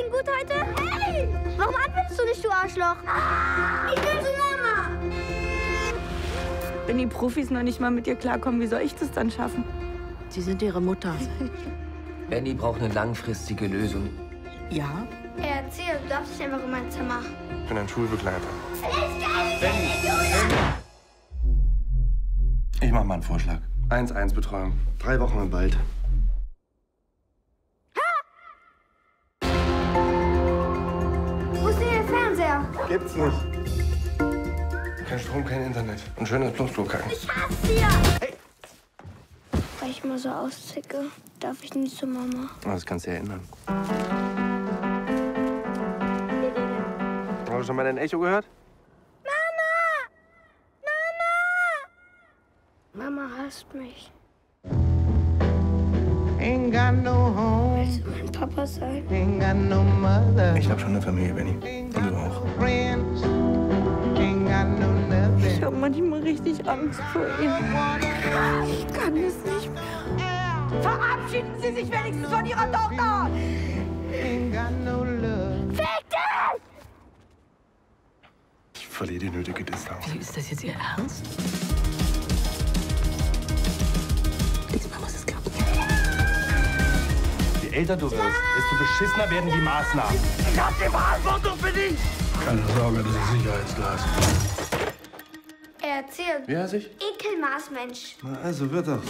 gut heute? Hey! Warum antwortest du nicht, du Arschloch? Ich will zu Mama! Wenn die Profis noch nicht mal mit dir klarkommen, wie soll ich das dann schaffen? Sie sind ihre Mutter. Benny braucht eine langfristige Lösung. Ja? Er erzählt, du darfst nicht einfach in mein Zimmer. Ich bin ein Schulbegleiter. Ich mach mal einen Vorschlag. 1-1-Betreuung. Drei Wochen im Wald. Gibt's nicht. Kein Strom, kein Internet. Und schönes Plumpsklo-Kacken. Ich hasse dir! Weil ich mal so auszicke, darf ich nie zu Mama. Das kannst du ja ändern. Hast du schon mal dein Echo gehört? Mama hasst mich. Ain't got no home, Willst du mein Papa sein? ain't got no Ich hab schon eine Familie, Benny. Und du auch. Ich habe manchmal richtig Angst vor ihm. Ich kann es nicht mehr. Verabschieden Sie sich wenigstens von Ihrer Tochter! No love. Ich verliere die nötige Distanz. Ist das jetzt Ihr Ernst? Älter du wirst, desto beschissener werden die Maßnahmen. Ich hab die Verantwortung für dich! Keine Sorge, das ist Sicherheitsglas. Er erzählt. Wie heißt ich? Ekelmaßmensch. Na also wird er.